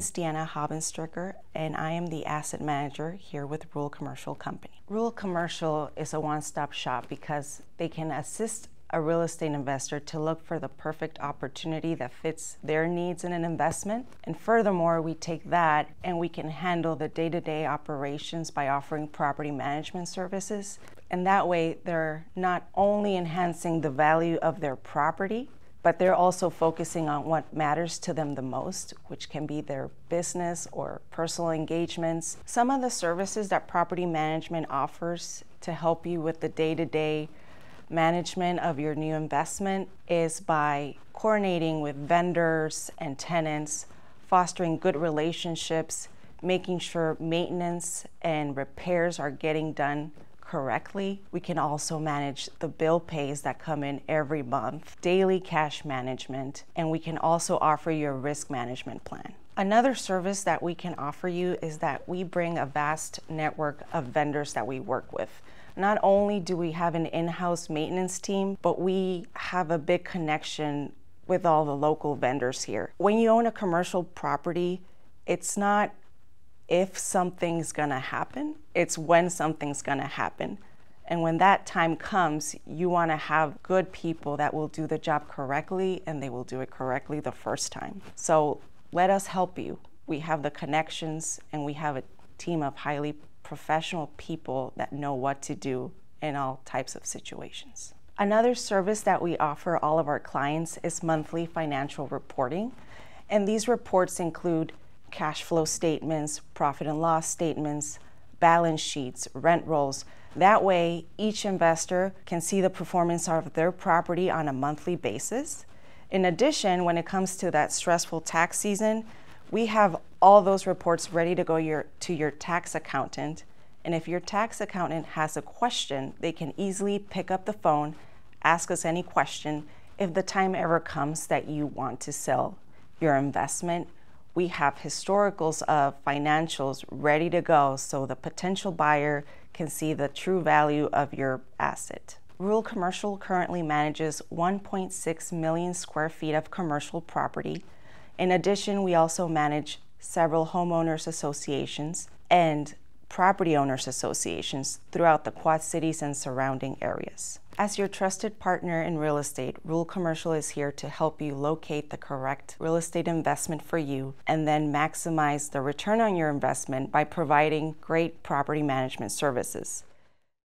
is Deanna Habenstricker, and I am the asset manager here with Ruhl Commercial Company. Ruhl Commercial is a one stop shop because they can assist a real estate investor to look for the perfect opportunity that fits their needs in an investment. And furthermore, we take that and we can handle the day to day operations by offering property management services. And that way, they're not only enhancing the value of their property, but they're also focusing on what matters to them the most, which can be their business or personal engagements. Some of the services that property management offers to help you with the day to day management of your new investment is by coordinating with vendors and tenants, fostering good relationships, making sure maintenance and repairs are getting done correctly. We can also manage the bill pays that come in every month, daily cash management, and we can also offer you a risk management plan. Another service that we can offer you is that we bring a vast network of vendors that we work with. Not only do we have an in house maintenance team, but we have a big connection with all the local vendors here. When you own a commercial property, it's not if something's gonna happen, it's when something's gonna happen. And when that time comes, you wanna have good people that will do the job correctly and they will do it correctly the first time. So let us help you. We have the connections and we have a team of highly professional people that know what to do in all types of situations. Another service that we offer all of our clients is monthly financial reporting. And these reports include cash flow statements, profit and loss statements, balance sheets, rent rolls. That way, each investor can see the performance of their property on a monthly basis. In addition, when it comes to that stressful tax season, we have all those reports ready to go your, to your tax accountant. And if your tax accountant has a question, they can easily pick up the phone, ask us any question. If the time ever comes that you want to sell your investment, we have historicals of financials ready to go so the potential buyer can see the true value of your asset. Ruhl Commercial currently manages 1.6 million square feet of commercial property in addition, we also manage several homeowners associations and property owners associations throughout the Quad Cities and surrounding areas. As your trusted partner in real estate, Ruhl Commercial is here to help you locate the correct real estate investment for you and then maximize the return on your investment by providing great property management services.